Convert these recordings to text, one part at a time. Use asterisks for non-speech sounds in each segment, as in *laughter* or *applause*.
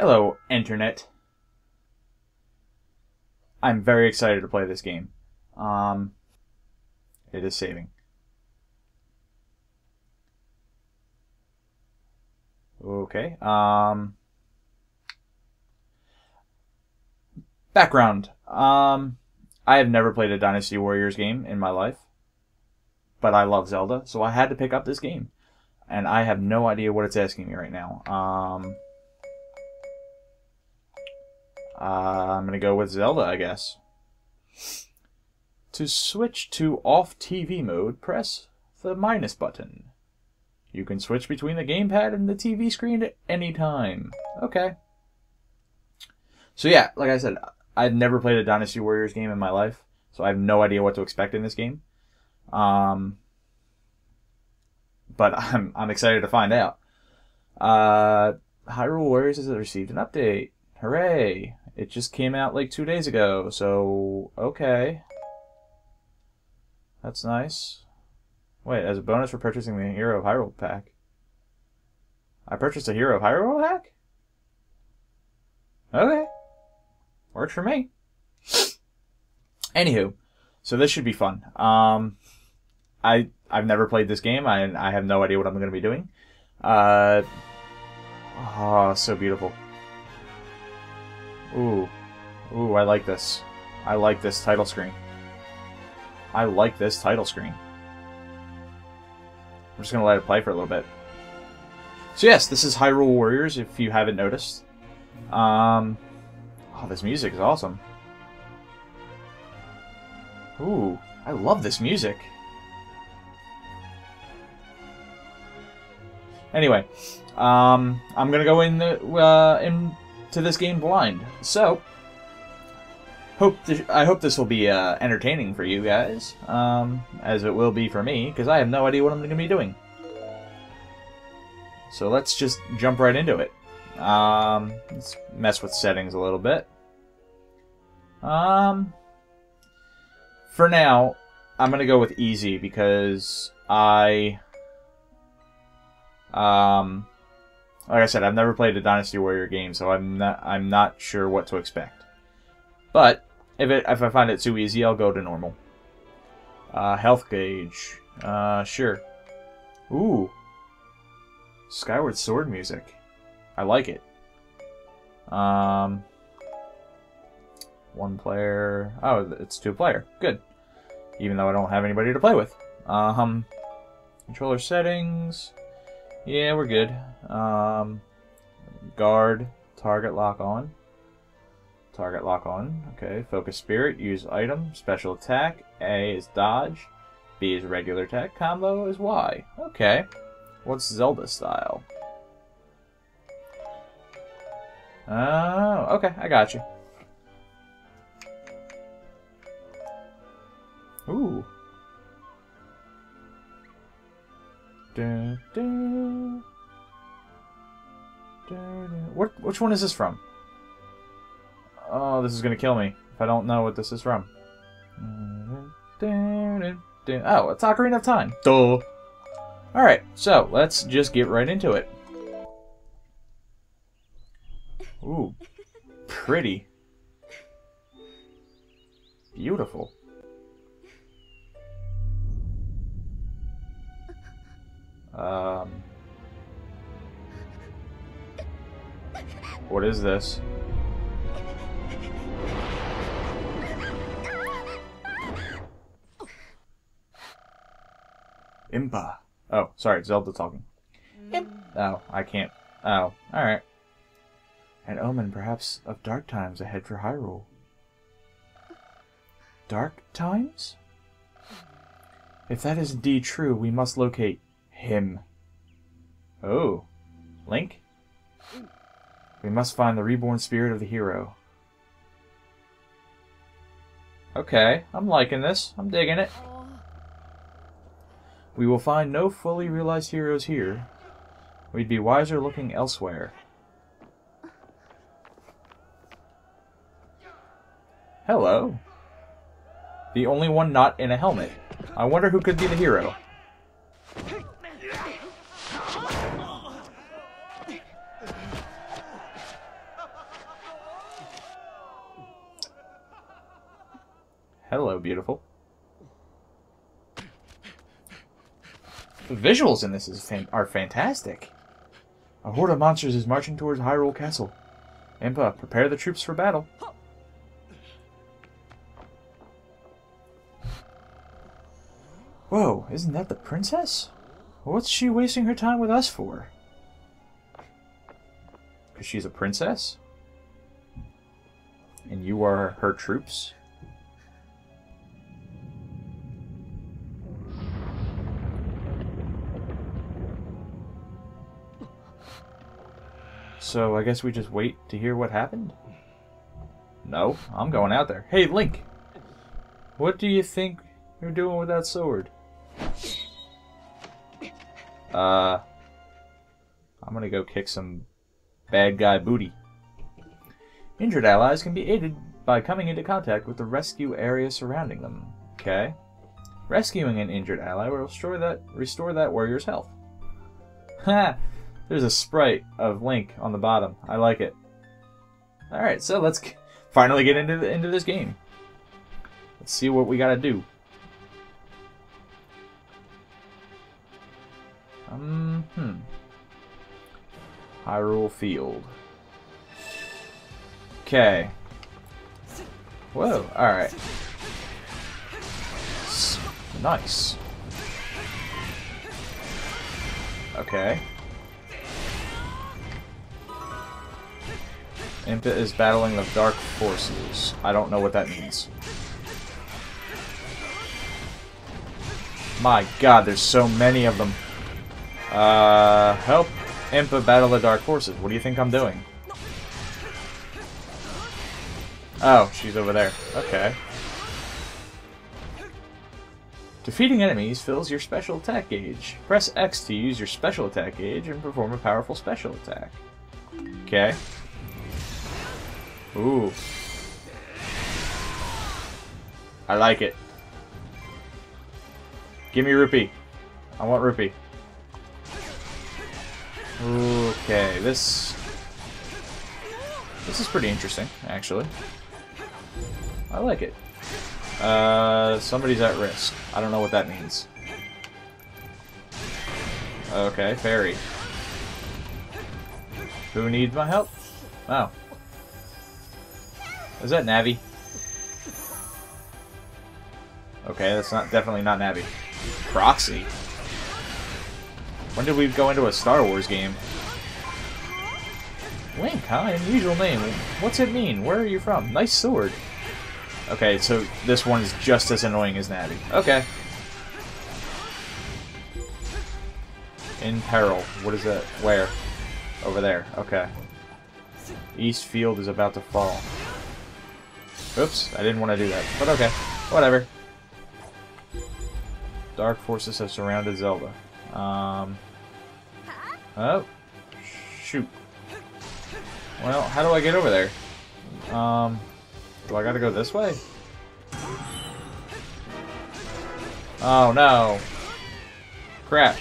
Hello, Internet. I'm very excited to play this game. Um, it is saving. Okay. Um, background. Um, I have never played a Dynasty Warriors game in my life, but I love Zelda, so I had to pick up this game, and I have no idea what it's asking me right now. Um, uh, I'm gonna go with Zelda, I guess. To switch to off TV mode, press the minus button. You can switch between the gamepad and the TV screen at any time. Okay. So yeah, like I said, I've never played a Dynasty Warriors game in my life, so I have no idea what to expect in this game. Um, but *laughs* I'm I'm excited to find out. Uh, Hyrule Warriors has received an update. Hooray! It just came out like two days ago, so okay. That's nice. Wait, as a bonus for purchasing the Hero of Hyrule pack. I purchased a Hero of Hyrule pack? Okay. Works for me. *sniffs* Anywho, so this should be fun. Um, I I've never played this game. I I have no idea what I'm going to be doing. Uh, oh, so beautiful. Ooh, ooh, I like this. I like this title screen. I like this title screen. I'm just gonna let it play for a little bit. So yes, this is Hyrule Warriors. If you haven't noticed, um, oh, this music is awesome. Ooh, I love this music. Anyway, um, I'm gonna go in the, uh, into this game blind. So, hope I hope this will be uh, entertaining for you guys, um, as it will be for me, because I have no idea what I'm gonna be doing. So let's just jump right into it. Um, let's mess with settings a little bit. Um, for now, I'm gonna go with easy because I um, like I said, I've never played a Dynasty Warrior game, so I'm not I'm not sure what to expect. But if it if I find it too easy, I'll go to normal. Uh, health gauge. Uh, sure. Ooh. Skyward Sword music. I like it. Um, one player. Oh, it's two player. Good. Even though I don't have anybody to play with. Um, controller settings. Yeah, we're good. Um, guard, target lock on. Target lock on. Okay, focus spirit, use item, special attack. A is dodge. B is regular attack. Combo is Y. Okay. What's Zelda style? Oh, okay, I got you. What? Which one is this from? Oh, this is gonna kill me if I don't know what this is from. Oh, it's Ocarina of Time. Duh. Alright, so let's just get right into it. Ooh, pretty. Beautiful. Um, what is this? Impa. Oh, sorry, Zelda talking. Imp. Oh, I can't. Oh, alright. An omen, perhaps, of dark times ahead for Hyrule. Dark times? If that is indeed true, we must locate him. Oh. Link? We must find the reborn spirit of the hero. Okay, I'm liking this. I'm digging it. We will find no fully realized heroes here. We'd be wiser looking elsewhere. Hello. The only one not in a helmet. I wonder who could be the hero. Hello, beautiful. The visuals in this fan are fantastic. A horde of monsters is marching towards Hyrule Castle. Impa, prepare the troops for battle. Whoa, isn't that the princess? What's she wasting her time with us for? Because she's a princess? And you are her troops? So I guess we just wait to hear what happened? No, I'm going out there. Hey, Link! What do you think you're doing with that sword? Uh, I'm gonna go kick some bad guy booty. Injured allies can be aided by coming into contact with the rescue area surrounding them. Okay. Rescuing an injured ally will restore that restore that warrior's health. Ha! There's a sprite of Link on the bottom. I like it. All right, so let's finally get into the, into this game. Let's see what we gotta do. Um, hmm. Hyrule Field. Okay. Whoa, alright. Nice. Okay. Impa is battling the dark forces. I don't know what that means. My god, there's so many of them. Uh, help Impa battle the dark forces. What do you think I'm doing? Oh, she's over there. Okay. Defeating enemies fills your special attack gauge. Press X to use your special attack gauge and perform a powerful special attack. Okay. Ooh. I like it. Give me rupee. I want rupee. Okay, this... This is pretty interesting, actually. I like it. Uh, somebody's at risk. I don't know what that means. Okay, fairy. Who needs my help? Oh. Is that Navi? Okay, that's not definitely not Navi. Proxi? When did we go into a Star Wars game? Link, huh? Unusual name. What's it mean? Where are you from? Nice sword. Okay, so this one is just as annoying as Navi. Okay. In peril. What is that? Where? Over there. Okay. East Field is about to fall. Oops, I didn't want to do that. But okay, whatever. Dark forces have surrounded Zelda. Um, oh, shoot. Well, how do I get over there? Um, do I gotta go this way? Oh no. Crap.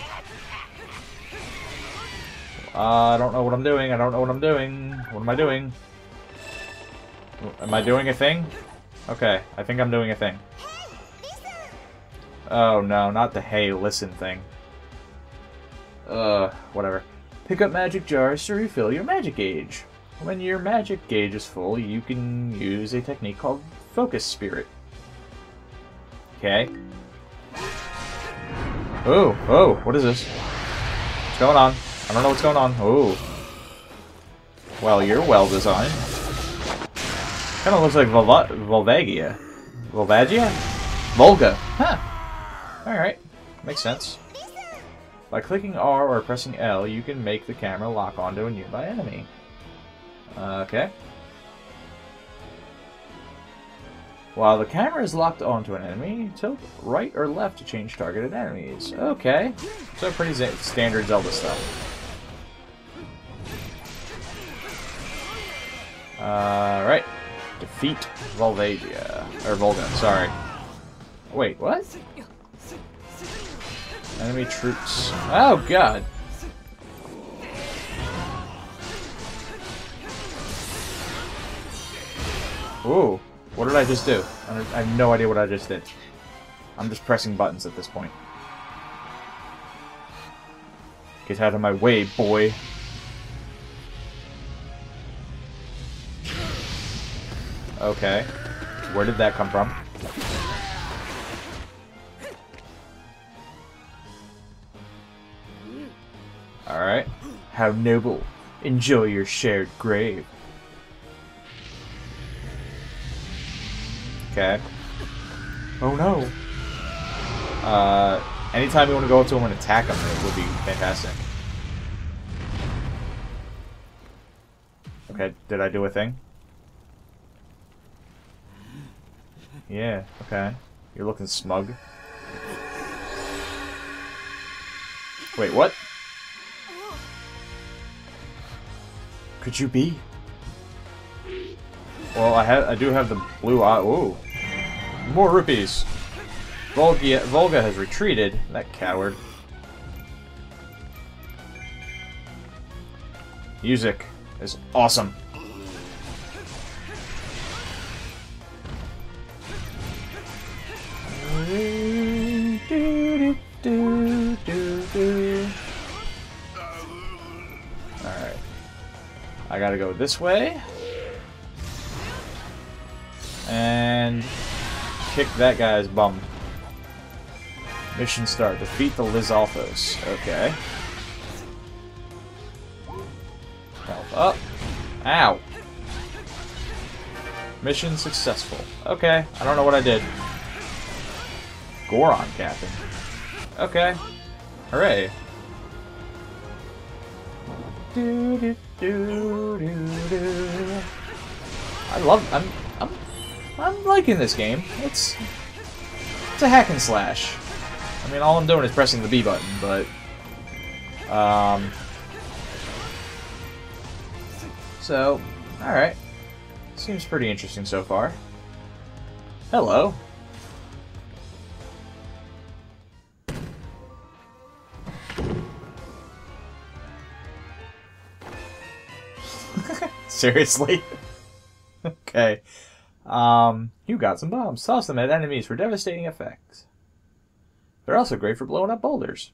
Uh, I don't know what I'm doing. I don't know what I'm doing. What am I doing? Am I doing a thing? Okay, I think I'm doing a thing. Oh no, not the hey, listen thing. Uh, whatever. Pick up magic jars to refill your magic gauge. When your magic gauge is full, you can use a technique called Focus Spirit. Okay. Oh, oh, what is this? What's going on? I don't know what's going on. Oh. Well, you're well designed. Kind of looks like Volva Volvagia. Volvagia? Volga. Huh. Alright. Makes sense. By clicking R or pressing L, you can make the camera lock onto a nearby enemy. Okay. While the camera is locked onto an enemy, tilt right or left to change targeted enemies. Okay. So pretty standard Zelda stuff. Alright. Defeat Volvagia. Or Volga, sorry. Wait, what? Enemy troops. Oh, God. Ooh. What did I just do? I have no idea what I just did. I'm just pressing buttons at this point. Get out of my way, boy. Okay. Where did that come from? How noble. Enjoy your shared grave. Okay. Oh no. Uh, anytime you want to go up to him and attack him, it would be fantastic. Okay, did I do a thing? Yeah, okay. You're looking smug. Wait, what? Could you be? Well, I have I do have the blue eye. Ooh. More rupees. Volga, Volga has retreated. That coward. Music is awesome. This way. And kick that guy's bum. Mission start. Defeat the Lizalfos. Okay. Health up. Ow. Mission successful. Okay. I don't know what I did. Goron Captain. Okay. Hooray. Do, do, do, do, do. I love. I'm. I'm. I'm liking this game. It's. It's a hack and slash. I mean, all I'm doing is pressing the B button, but... Um... So, alright. Seems pretty interesting so far. Hello. *laughs* Seriously? okay. Um, you got some bombs. Toss them at enemies for devastating effects. They're also great for blowing up boulders.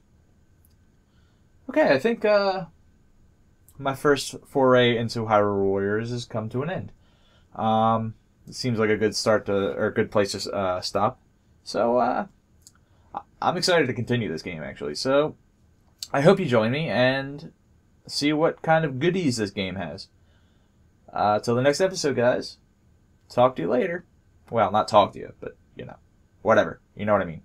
Okay, I think uh, my first foray into Hyrule Warriors has come to an end. Um, it seems like a good start to, or a good place to uh, stop. So, uh, I'm excited to continue this game, actually. So, I hope you join me and see what kind of goodies this game has. Uh, till the next episode, guys. Talk to you later. Well, not talk to you, but, you know, whatever. You know what I mean.